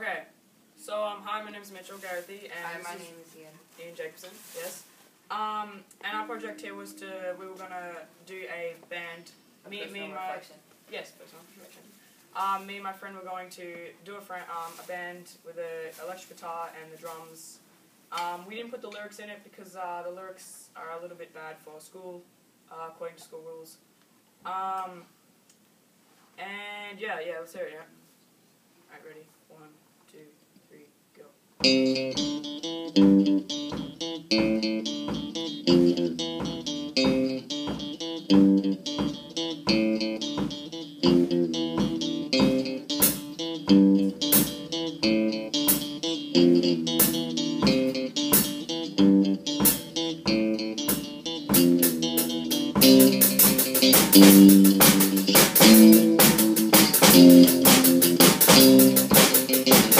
Okay, so um, hi, my name is Mitchell Garthy, and Hi, my name is Ian. Ian Jacobson. Yes. Um, and our project here was to we were gonna do a band. A Me, personal me, and my reflection. yes, personal reflection. Um, me and my friend were going to do a friend um, a band with a electric guitar and the drums. Um, we didn't put the lyrics in it because uh, the lyrics are a little bit bad for school, uh, according to school rules. Um, and yeah, yeah, let's hear it. Yeah. Alright, ready? One, two, three, go.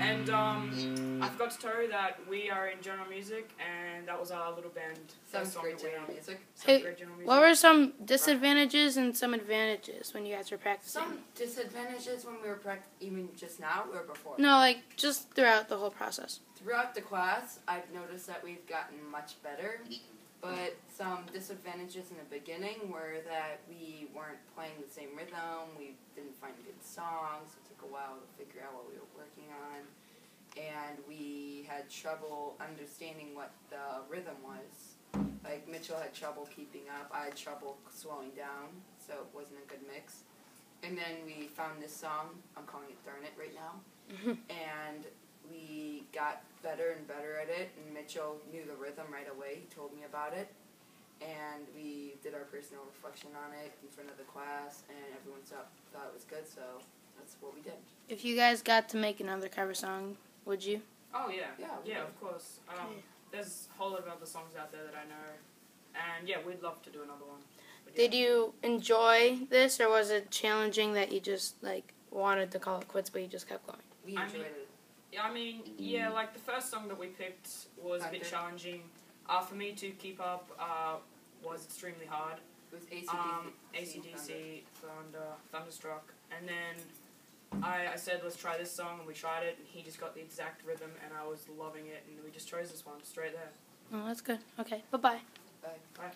And um, I forgot to tell you that we are in general music, and that was our little band. Sounds first great that general music. Hey, great general music. What were some disadvantages and some advantages when you guys were practicing? Some disadvantages when we were practicing, even just now or before. No, like just throughout the whole process. Throughout the class, I've noticed that we've gotten much better. But some disadvantages in the beginning were that we weren't playing the same rhythm. We didn't find good songs. It took a while to figure out what we were working on. And we had trouble understanding what the rhythm was. Like Mitchell had trouble keeping up. I had trouble slowing down, so it wasn't a good mix. And then we found this song. I'm calling it "Darn It" right now. and we got better and better at it. And Mitchell knew the rhythm right away. He told me about it, and we did our personal reflection on it in front of the class, and everyone thought thought it was good. So that's what we did. If you guys got to make another cover song, would you? Oh yeah, Yeah, yeah, would. of course. Um, Okay. there's a whole lot of other songs out there that I know, and yeah, we'd love to do another one. But, yeah. Did you enjoy this, or was it challenging that you just like wanted to call it quits, but you just kept going? We I mean- it. Yeah, I mean, yeah, like the first song that we picked was a bit challenging. Uh, for me to keep up uh, was extremely hard. It was ACDC. Um, ACDC, Thunder, Thunderstruck, and then I, I said let's try this song, and we tried it, and he just got the exact rhythm, and I was loving it, and we just chose this one straight there. Oh, that's good. Okay, bye bye. Bye. Bye.